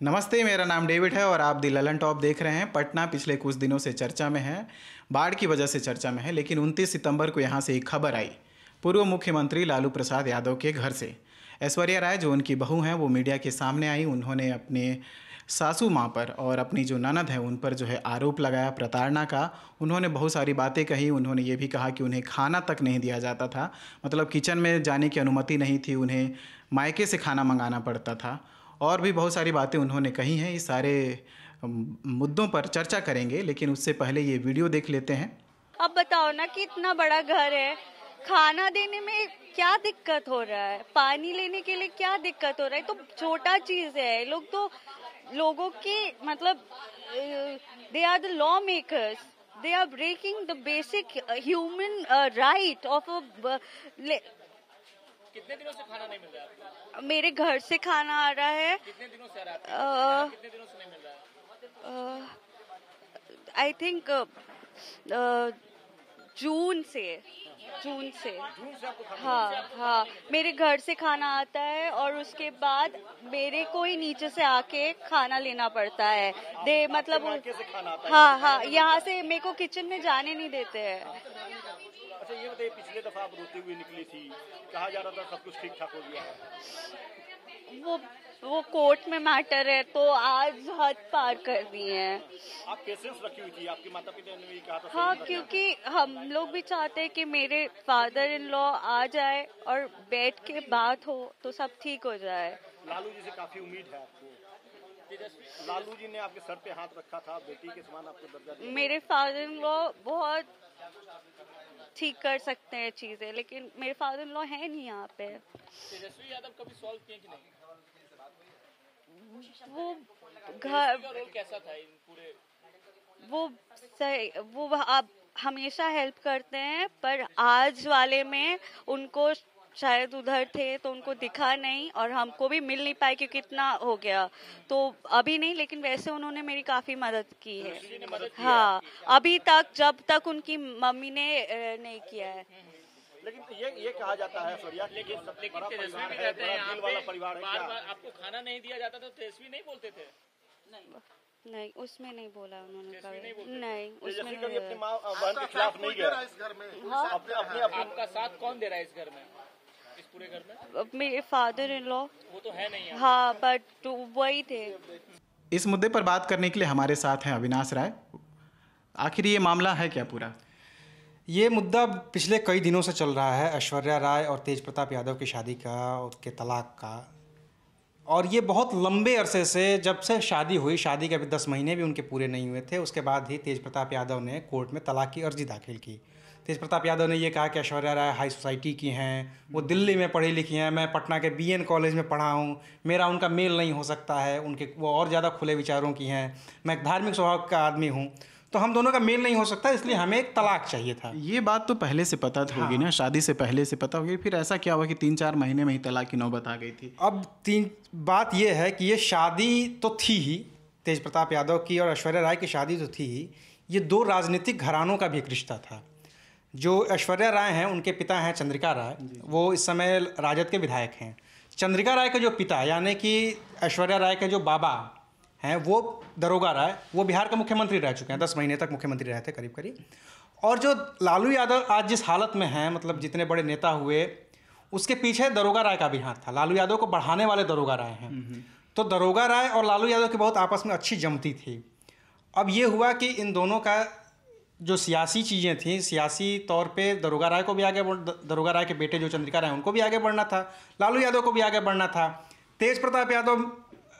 नमस्ते, मेरा नाम डेविड है और आप दी ललन टॉप देख रहे हैं। पटना पिछले कुछ दिनों से चर्चा में है, बाढ़ की वजह से चर्चा में है, लेकिन 29 सितंबर को यहाँ से एक खबर आई, पूर्व मुख्यमंत्री लालू प्रसाद यादव के घर से। ऐश्वर्या राय, जो उनकी बहू हैं, वो मीडिया के सामने आई, उन्होंने अपने सासू माँ पर और अपनी जो ननद है, उन पर जो है आरोप लगाया प्रताड़ना का। उन्होंने बहुत सारी बातें कही, उन्होंने ये भी कहा कि उन्हें खाना तक नहीं दिया जाता था मतलब किचन में जाने की अनुमति नहीं थी, उन्हें मायके से खाना मंगाना पड़ता था। और भी बहुत सारी बातें उन्होंने कही हैं, इस सारे मुद्दों पर चर्चा करेंगे, लेकिन उससे पहले ये वीडियो देख लेते हैं। अब बताओ ना कि इतना बड़ा घर है, खाना देने में क्या दिक्कत हो रहा है? पानी लेने के लिए क्या दिक्कत हो रहा है? तो छोटा चीज़ है, लोग तो लोगों के मतलब they are the law makers they are breaking the basic human right of कितने दिनों से खाना नहीं मिल रहा है मेरे घर से खाना आ रहा है। कितने दिनों से आ रहा है uh, कितने दिनों से नहीं मिल रहा है? आई थिंक जून से जून से। हाँ हाँ? मेरे घर से खाना आता है और उसके बाद मेरे को ही नीचे से आके खाना लेना पड़ता है। दे मतलब है? हाँ हाँ। यहाँ से मेरे को किचन में जाने नहीं देते हैं। अच्छा ये बताइए पिछले दफ़ा आप रोती हुई निकली थी कहा जा रहा था सब कुछ ठीक ठाक हो गया? वो वो कोर्ट में मैटर है तो आज हद पार कर दी है। आप पेशेंस रखी हुई थी? आपके माता पिता ने भी कहा था हाँ क्योंकि हम लोग भी चाहते हैं कि मेरे फादर इन लॉ आ जाए और बैठ के बात हो तो सब ठीक हो जाए। लालू जी से काफ़ी उम्मीद है आपको। लालू जी ने आपके सर पे हाथ रखा था बेटी के समान आपको दर्जा मेरे फादर इन लॉ बहुत ठीक कर सकते हैं चीज़ें लेकिन मेरे फादर इन लॉ है नहीं यहाँ पे। तेजस्वी यादव कभी सॉल्व किए कि नहीं? वो घर कैसा था इन पूरे वो सही वो आप हमेशा हेल्प करते हैं पर आज वाले में उनको शायद उधर थे तो उनको दिखा नहीं और हमको भी मिल नहीं पाए क्योंकि इतना हो गया। तो अभी नहीं लेकिन वैसे उन्होंने मेरी काफ़ी मदद की है। हाँ? अभी तक जब तक उनकी मम्मी ने नहीं किया है। लेकिन ये ये कहा जाता है सरिया लेकिन लेकिन तेजस्वी भी रहते हैं यहाँ पे। परिवार है क्या? आपको खाना नहीं दिया जाता तो तेजस्वी नहीं बोलते थे? नहीं नहीं उसमें नहीं बोला उन्होंने कभी। नहीं उसमें नहीं कभी अपनी बोला। माँ बहन के खिलाफ नहीं गया? अपने अपने अपने आपका साथ कौन दे रहा है इस घर में? इस पूरे घर में? मेरे फादर इन लॉ वो तो है नहीं हाँ बट वही थे। इस मुद्दे पर बात करने के लिए हमारे साथ हैं अविनाश राय। आखिर ये मामला है क्या पूरा? ये मुद्दा पिछले कई दिनों से चल रहा है। ऐश्वर्या राय और तेज प्रताप यादव की शादी का उसके तलाक का। और ये बहुत लंबे अरसे से जब से शादी हुई शादी के अभी दस महीने भी उनके पूरे नहीं हुए थे उसके बाद ही तेज प्रताप यादव ने कोर्ट में तलाक की अर्जी दाखिल की। तेज प्रताप यादव ने ये कहा कि ऐश्वर्या राय हाई सोसाइटी की हैं वो दिल्ली में पढ़ी लिखी हैं मैं पटना के बीएन कॉलेज में पढ़ा हूँ मेरा उनका मेल नहीं हो सकता है उनके वो और ज़्यादा खुले विचारों की हैं मैं एक धार्मिक स्वभाव का आदमी हूँ तो हम दोनों का मेल नहीं हो सकता इसलिए हमें एक तलाक चाहिए था। ये बात तो पहले से पता होगी ना शादी से पहले से पता होगी फिर ऐसा क्या हुआ कि तीन चार महीने में ही तलाक की नौबत आ गई थी? अब तीन बात यह है कि ये शादी तो थी ही तेज प्रताप यादव की और ऐश्वर्या राय की शादी तो थी ही ये दो राजनीतिक घरानों का भी एक रिश्ता था। जो ऐश्वर्या राय हैं उनके पिता हैं चंद्रिका राय वो इस समय राजद के विधायक हैं। चंद्रिका राय के जो पिता यानी कि ऐश्वर्या राय के जो बाबा हैं वो दरोगा राय वो बिहार के मुख्यमंत्री रह चुके हैं दस महीने तक मुख्यमंत्री रहे थे करीब करीब। और जो लालू यादव आज जिस हालत में हैं मतलब जितने बड़े नेता हुए उसके पीछे दरोगा राय का भी हाथ था। लालू यादव को बढ़ाने वाले दरोगा राय हैं। तो दरोगा राय और लालू यादव की बहुत आपस में अच्छी जमती थी। अब ये हुआ कि इन दोनों का जो सियासी चीज़ें थी सियासी तौर पे दरोगा राय को भी आगे बढ़ दरोगा राय के बेटे जो चंद्रिका राय उनको भी आगे बढ़ना था। लालू यादव को भी आगे बढ़ना था। तेज प्रताप यादव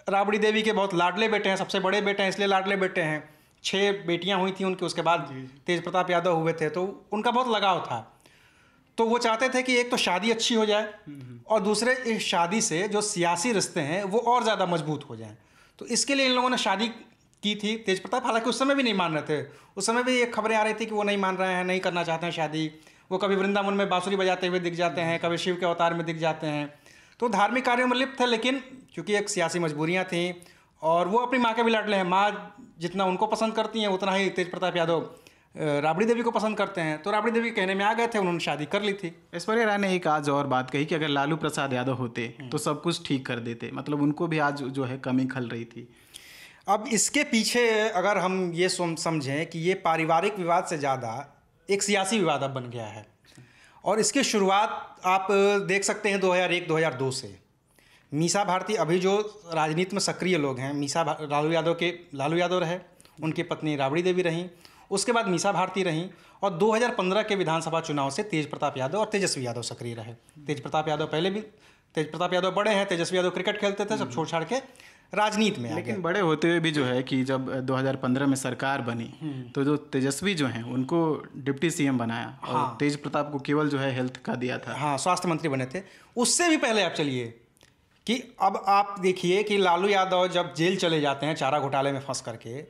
राबड़ी देवी के बहुत लाडले बेटे हैं सबसे बड़े बेटे हैं इसलिए लाडले बेटे हैं। छः बेटियाँ हुई थी उनकी उसके बाद तेज प्रताप यादव हुए थे तो उनका बहुत लगाव था। तो वो चाहते थे कि एक तो शादी अच्छी हो जाए और दूसरे इस शादी से जो सियासी रिश्ते हैं वो और ज़्यादा मज़बूत हो जाएँ। तो इसके लिए इन लोगों ने शादी की थी तेज प्रताप हालाँकि उस समय भी नहीं मान रहे थे। उस समय भी एक खबरें आ रही थी कि वो नहीं मान रहे हैं, नहीं करना चाहते हैं शादी। वो कभी वृंदावन में बांसुरी बजाते हुए दिख जाते हैं, कभी शिव के अवतार में दिख जाते हैं। तो धार्मिक कार्यों में लिप्त थे, लेकिन क्योंकि एक सियासी मजबूरियाँ थीं और वो अपनी माँ के भी लाडले हैं। माँ जितना उनको पसंद करती हैं, उतना ही तेज प्रताप यादव राबड़ी देवी को पसंद करते हैं। तो राबड़ी देवी कहने में आ गए थे, उन्होंने शादी कर ली थी। ऐश्वर्या राय ने एक आज और बात कही कि अगर लालू प्रसाद यादव होते तो सब कुछ ठीक कर देते। मतलब उनको भी आज जो है कमी खल रही थी। अब इसके पीछे अगर हम ये समझें कि ये पारिवारिक विवाद से ज़्यादा एक सियासी विवाद अब बन गया है। और इसकी शुरुआत आप देख सकते हैं 2001-2002 से। मीसा भारती अभी जो राजनीति में सक्रिय लोग हैं मीसा लालू यादव के लालू यादव रहे उनकी पत्नी राबड़ी देवी रहीं उसके बाद मीसा भारती रहीं और 2015 के विधानसभा चुनाव से तेज प्रताप यादव और तेजस्वी यादव सक्रिय रहे। तेज प्रताप यादव पहले भी तेज प्रताप यादव बड़े हैं तेजस्वी यादव क्रिकेट खेलते थे सब छोड़ छाड़ के। राजनीति में लेकिन बड़े होते हुए भी जो है कि जब 2015 में सरकार बनी तो जो तेजस्वी जो हैं उनको डिप्टी सीएम बनाया हाँ। और तेज प्रताप को केवल जो है हेल्थ का दिया था। हाँ स्वास्थ्य मंत्री बने थे। उससे भी पहले आप चलिए कि अब आप देखिए कि लालू यादव जब जेल चले जाते हैं चारा घोटाले में फंस करके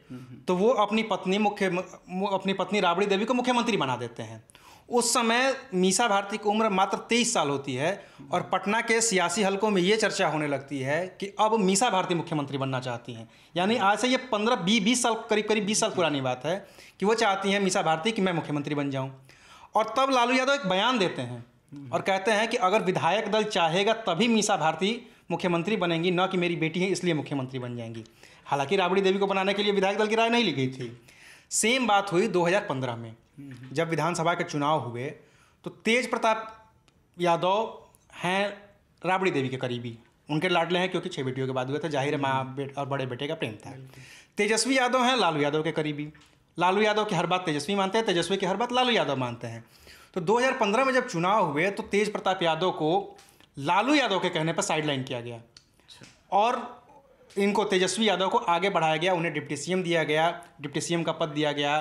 तो वो अपनी पत्नी मुख्य अपनी पत्नी राबड़ी देवी को मुख्यमंत्री बना देते हैं। उस समय मीसा भारती की उम्र मात्र तेईस साल होती है और पटना के सियासी हलकों में ये चर्चा होने लगती है कि अब मीसा भारती मुख्यमंत्री बनना चाहती हैं। यानी आज से ये पंद्रह, बीस बीस साल, करीब करीब बीस साल पुरानी बात है कि वो चाहती हैं मीसा भारती कि मैं मुख्यमंत्री बन जाऊँ। और तब लालू यादव एक बयान देते हैं और कहते हैं कि अगर विधायक दल चाहेगा तभी मीसा भारती मुख्यमंत्री बनेंगी, न कि मेरी बेटी है इसलिए मुख्यमंत्री बन जाएँगी। हालाँकि राबड़ी देवी को बनाने के लिए विधायक दल की राय नहीं ली गई थी। सेम बात हुई 2015 में। जब विधानसभा के चुनाव हुए तो तेज प्रताप यादव हैं राबड़ी देवी के करीबी। उनके लाडले हैं क्योंकि छह बेटियों के बाद हुए थे ज़ाहिर है माँ बेट और बड़े बेटे का प्रेम था। तेजस्वी यादव हैं लालू यादव के करीबी। लालू यादव की हर बात तेजस्वी मानते हैं तेजस्वी की हर बात लालू यादव मानते हैं। तो 2015 में जब चुनाव हुए तो तेज प्रताप यादव को लालू यादव के कहने पर साइडलाइन किया गया। और इनको तेजस्वी यादव को आगे बढ़ाया गया उन्हें डिप्टी सीएम दिया गया डिप्टी सीएम का पद दिया गया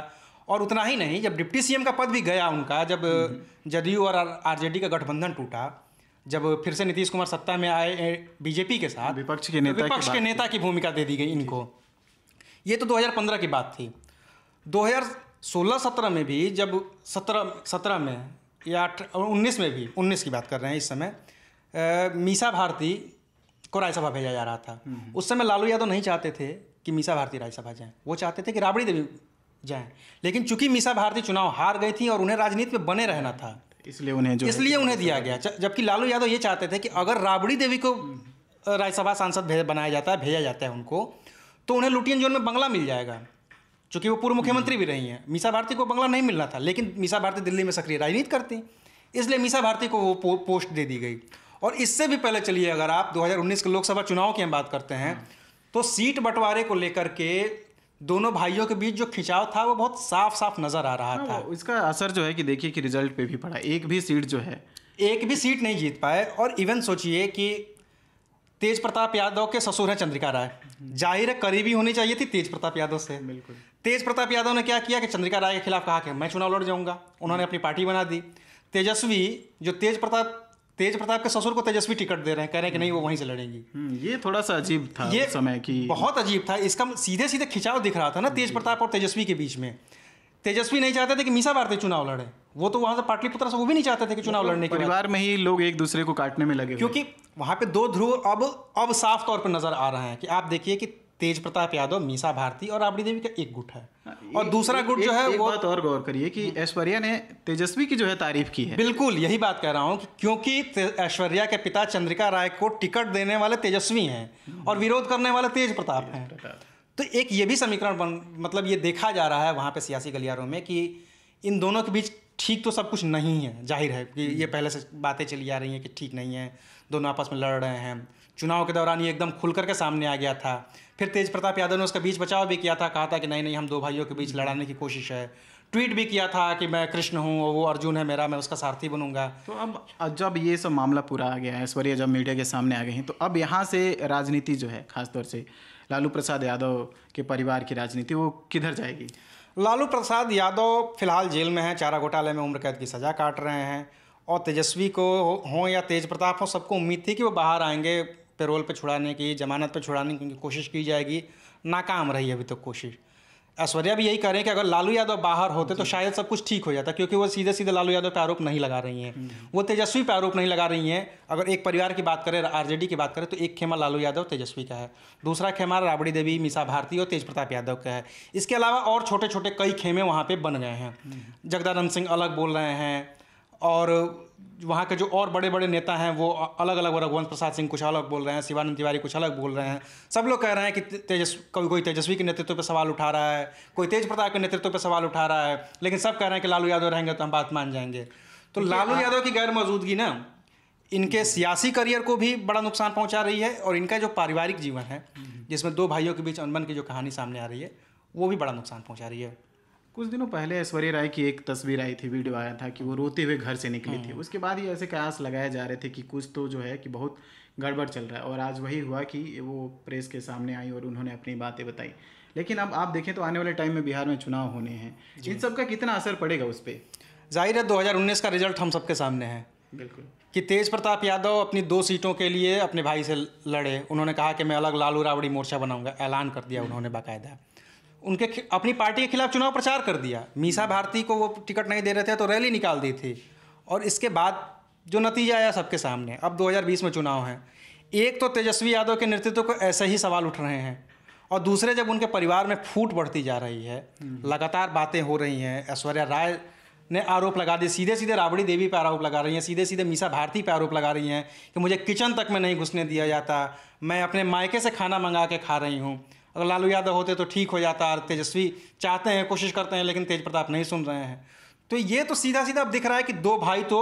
और उतना ही नहीं जब डिप्टी सीएम का पद भी गया उनका जब जदयू और आरजेडी का गठबंधन टूटा जब फिर से नीतीश कुमार सत्ता में आए बीजेपी के साथ विपक्ष के नेता की विपक्ष के नेता की भूमिका दे दी गई इनको। ये तो 2015 की बात थी। 2016-17 में भी जब 17 17 में या 19 में भी 19 की बात कर रहे हैं इस समय मीसा भारती को राज्यसभा भेजा जा रहा था। उस समय लालू यादव नहीं चाहते थे कि मीसा भारती राज्यसभा जाएँ। वो चाहते थे कि राबड़ी देवी जाएँ। लेकिन चूँकि मीसा भारती चुनाव हार गई थी और उन्हें राजनीति में बने रहना था इसलिए उन्हें जो इसलिए उन्हें दिया गया। जबकि लालू यादव ये चाहते थे कि अगर राबड़ी देवी को राज्यसभा सांसद बनाया जाता है भेजा जाता है उनको तो उन्हें लुटियन जोन में बंगला मिल जाएगा। चूँकि वो पूर्व मुख्यमंत्री भी रही हैं। मीसा भारती को बंगला नहीं मिलना था लेकिन मीसा भारती दिल्ली में सक्रिय राजनीति करती इसलिए मीसा भारती को वो पो, पोस्ट दे दी गई। और इससे भी पहले चलिए अगर आप 2019 के लोकसभा चुनाव की हम बात करते हैं तो सीट बंटवारे को लेकर के दोनों भाइयों के बीच जो खिंचाव था वो बहुत साफ़ साफ़ नज़र आ रहा था। हाँ, इसका असर जो है कि देखिए कि रिज़ल्ट पे भी पड़ा। एक भी सीट जो है। एक भी सीट नहीं जीत पाए और इवन सोचिए कि तेज प्रताप यादव के ससुर हैं चंद्रिका राय। ज़ाहिर है करीबी होनी चाहिए थी तेज प्रताप यादव से। बिल्कुल। तेज प्रताप यादव ने क्या किया कि चंद्रिका राय के खिलाफ कहा कि मैं चुनाव लड़ जाऊँगा। उन्होंने अपनी पार्टी बना दी। तेजस्वी जो तेज प्रताप तेज प्रताप के ससुर को तेजस्वी टिकट दे रहे हैं कह रहे हैं कि नहीं वो वहीं से लड़ेंगी। हम्म, ये थोड़ा सा अजीब था ये समय की बहुत अजीब था। इसका सीधे सीधे खिंचाव दिख रहा था ना तेज प्रताप और तेजस्वी के बीच में। तेजस्वी नहीं चाहते थे कि मीसा भारती चुनाव लड़े। वो तो वहाँ से पाटलिपुत्र से वो भी नहीं चाहते थे कि चुनाव लड़ने के परिवार में ही लोग एक दूसरे को काटने में लगे क्योंकि वहाँ पे दो ध्रुव अब अब साफ़ तौर पर नज़र आ रहे हैं कि आप देखिए कि तेज प्रताप यादव मीसा भारती और राबड़ी देवी का एक गुट है। और दूसरा गुट जो है एक वो बात और गौर करिए कि ऐश्वर्या ने तेजस्वी की जो है तारीफ़ की है। बिल्कुल यही बात कह रहा हूँ क्योंकि ऐश्वर्या के पिता चंद्रिका राय को टिकट देने वाले तेजस्वी हैं और विरोध करने वाले तेज प्रताप हैं। तो एक ये भी समीकरण बन मतलब ये देखा जा रहा है वहाँ पे सियासी गलियारों में कि इन दोनों के बीच ठीक तो सब कुछ नहीं है, ज़ाहिर है कि ये पहले से बातें चली आ रही हैं कि ठीक नहीं है, दोनों आपस में लड़ रहे हैं। चुनाव के दौरान ये एकदम खुल करके सामने आ गया था। फिर तेज प्रताप यादव ने उसका बीच बचाव भी किया था, कहा था कि नहीं नहीं, हम दो भाइयों के बीच लड़ाने की कोशिश है। ट्वीट भी किया था कि मैं कृष्ण हूँ, वो अर्जुन है मेरा, मैं उसका सारथी बनूँगा। तो अब जब ये सब मामला पूरा आ गया है, ऐश्वर्या जब मीडिया के सामने आ गई हैं तो अब यहाँ से राजनीति जो है, खासतौर से लालू प्रसाद यादव के परिवार की राजनीति, वो किधर जाएगी? लालू प्रसाद यादव फ़िलहाल जेल में हैं, चारा घोटाले में उम्र कैद की सज़ा काट रहे हैं और तेजस्वी को हों या तेज प्रताप हों, सबको उम्मीद थी कि वो बाहर आएँगे, पेरोल पे छुड़ाने की, जमानत पे छुड़ाने की कोशिश की जाएगी। नाकाम रही अभी तक तो कोशिश। ऐश्वर्या भी यही कह रहे हैं कि अगर लालू यादव बाहर होते तो शायद सब कुछ ठीक हो जाता क्योंकि वो सीधे सीधे लालू यादव पर आरोप नहीं लगा रही हैं। वो तेजस्वी पर आरोप नहीं लगा रही हैं। अगर एक परिवार की बात करें आरजेडी की बात करें तो एक खेमा लालू यादव तेजस्वी का है। दूसरा खेमा राबड़ी देवी मीसा भारती और तेज प्रताप यादव का है। इसके अलावा और छोटे छोटे कई खेमे वहाँ पर बन गए हैं। जगदानंद सिंह अलग बोल रहे हैं। और वहाँ के जो और बड़े बड़े नेता हैं वो अलग अलग रघुवंश प्रसाद सिंह कुछ अलग बोल रहे हैं शिवानंद तिवारी कुछ अलग बोल रहे हैं। सब लोग कह रहे हैं कि तेजस कोई कोई तेजस्वी के नेतृत्व पर सवाल उठा रहा है कोई तेज प्रताप के नेतृत्व पर सवाल उठा रहा है लेकिन सब कह रहे हैं कि लालू यादव रहेंगे तो हम बात मान जाएँगे। तो लालू यादव की गैर मौजूदगी ना इनके सियासी करियर को भी बड़ा नुकसान पहुँचा रही है और इनका जो पारिवारिक जीवन है जिसमें दो भाइयों के बीच अनबन की जो कहानी सामने आ रही है वो भी बड़ा नुकसान पहुँचा रही है। कुछ दिनों पहले ऐश्वर्या राय की एक तस्वीर आई थी वीडियो आया था कि वो रोते हुए घर से निकली थी। उसके बाद ही ऐसे कयास लगाए जा रहे थे कि कुछ तो जो है कि बहुत गड़बड़ चल रहा है और आज वही हुआ कि वो प्रेस के सामने आई और उन्होंने अपनी बातें बताई। लेकिन अब आप देखें तो आने वाले टाइम में बिहार में चुनाव होने हैं। इन सब का कितना असर पड़ेगा उस पर ज़ाहिर है 2019 का रिज़ल्ट हम सबके सामने है। बिल्कुल। कि तेज प्रताप यादव अपनी दो सीटों के लिए अपने भाई से लड़े। उन्होंने कहा कि मैं अलग लालू रावड़ी मोर्चा बनाऊँगा। ऐलान कर दिया उन्होंने बाकायदा। उनके अपनी पार्टी के खिलाफ चुनाव प्रचार कर दिया। मीसा भारती को वो टिकट नहीं दे रहे थे तो रैली निकाल दी थी। और इसके बाद जो नतीजा आया सबके सामने अब 2020 में चुनाव हैं। एक तो तेजस्वी यादव के नेतृत्व को ऐसे ही सवाल उठ रहे हैं और दूसरे जब उनके परिवार में फूट बढ़ती जा रही है लगातार बातें हो रही हैं। ऐश्वर्या राय ने आरोप लगा दिए सीधे सीधे राबड़ी देवी पर आरोप लगा रही हैं सीधे सीधे मीसा भारती पर आरोप लगा रही हैं कि मुझे किचन तक में नहीं घुसने दिया जाता मैं अपने मायके से खाना मंगा के खा रही हूँ। अगर लालू यादव होते तो ठीक हो जाता, और तेजस्वी चाहते हैं, कोशिश करते हैं, लेकिन तेज प्रताप नहीं सुन रहे हैं। तो ये तो सीधा सीधा अब दिख रहा है कि दो भाई तो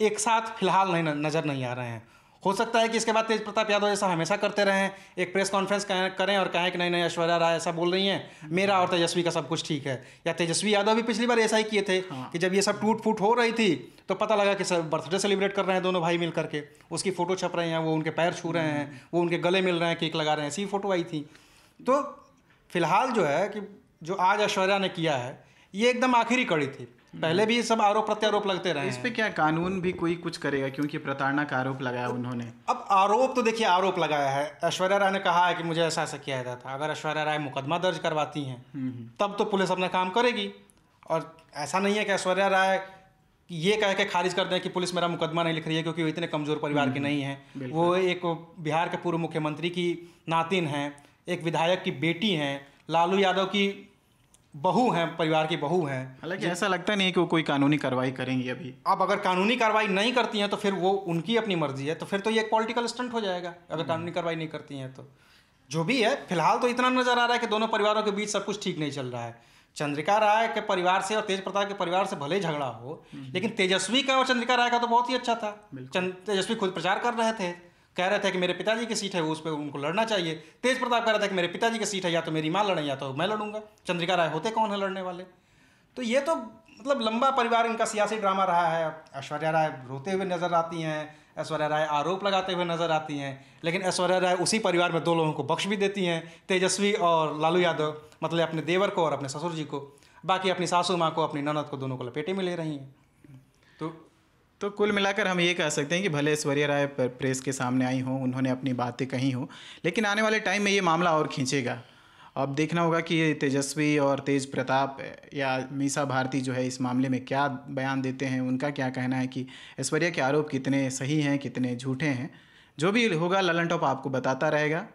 एक साथ फ़िलहाल नहीं, नज़र नहीं आ रहे हैं। हो सकता है कि इसके बाद तेज प्रताप यादव ऐसा हमेशा करते रहें एक प्रेस कॉन्फ्रेंस करें और कहें कि नहीं नहीं ऐश्वर्या राय ऐसा बोल रही हैं। मेरा और तेजस्वी का सब कुछ ठीक है। या तेजस्वी यादव भी पिछली बार ऐसा ही किए थे हाँ। कि जब ये सब टूट फूट हो रही थी तो पता लगा कि सब बर्थडे सेलिब्रेट कर रहे हैं दोनों भाई मिल करके उसकी फ़ोटो छप रहे हैं वो उनके पैर छू रहे हैं वो उनके गले मिल रहे हैं केक लगा रहे हैं ऐसी फ़ोटो आई थी। तो फ़िलहाल जो है कि जो आज ऐश्वर्या ने किया है ये एकदम आखिरी कड़ी थी। पहले भी ये सब आरोप प्रत्यारोप लगते रहे इस पे क्या कानून भी कोई कुछ करेगा क्योंकि प्रताड़ना का आरोप लगाया उन्होंने? अब आरोप तो देखिए आरोप लगाया है। ऐश्वर्या राय ने कहा है कि मुझे ऐसा ऐसा किया जाता था। अगर ऐश्वर्या राय मुकदमा दर्ज करवाती हैं हम्म, हम्म। तब तो पुलिस अपना काम करेगी। और ऐसा नहीं है कि ऐश्वर्या राय ये कह के खारिज कर दें कि पुलिस मेरा मुकदमा नहीं लिख रही है क्योंकि वो इतने कमज़ोर परिवार की हम्म, नहीं है। वो एक बिहार के पूर्व मुख्यमंत्री की नातिन हैं एक विधायक की बेटी हैं लालू यादव की बहू हैं परिवार की बहू हैं। हालाँकि ऐसा लगता नहीं है कि वो कोई कानूनी कार्रवाई करेंगी अभी। अब अगर कानूनी कार्रवाई नहीं करती हैं तो फिर वो उनकी अपनी मर्ज़ी है तो फिर तो ये एक पॉलिटिकल स्टंट हो जाएगा अगर कानूनी कार्रवाई नहीं करती हैं तो। जो भी है फ़िलहाल तो इतना नज़र आ रहा है कि दोनों परिवारों के बीच सब कुछ ठीक नहीं चल रहा है। चंद्रिका राय के परिवार से और तेज प्रताप के परिवार से भले झगड़ा हो लेकिन तेजस्वी का और चंद्रिका राय का तो बहुत ही अच्छा था। तेजस्वी खुद प्रचार कर रहे थे। कह रहे थे कि मेरे पिताजी की सीट है, उस पर उनको लड़ना चाहिए। तेज प्रताप कह रहे थे कि मेरे पिताजी की सीट है, या तो मेरी माँ लड़े, या तो मैं लड़ूँगा। चंद्रिका राय, होते कौन है लड़ने वाले? तो ये तो मतलब लंबा परिवार, इनका सियासी ड्रामा रहा है। ऐश्वर्या राय रोते हुए नज़र आती हैं, ऐश्वर्या राय आरोप लगाते हुए नज़र आती हैं, लेकिन ऐश्वर्या राय उसी परिवार में दो लोगों को बख्श भी देती हैं, तेजस्वी और लालू यादव मतलब अपने देवर को और अपने ससुर जी को। बाकी अपनी सासू माँ को, अपनी ननद को दोनों को लपेटे में ले रही हैं। तो तो कुल मिलाकर हम ये कह सकते हैं कि भले ऐश्वर्या राय प्रेस के सामने आई हों, उन्होंने अपनी बातें कही हों, लेकिन आने वाले टाइम में ये मामला और खींचेगा। अब देखना होगा कि तेजस्वी और तेज प्रताप, या मीसा भारती जो है इस मामले में क्या बयान देते हैं, उनका क्या कहना है कि ऐश्वर्या के आरोप कितने सही हैं, कितने झूठे हैं, जो भी होगा ललन टॉप आपको बताता रहेगा।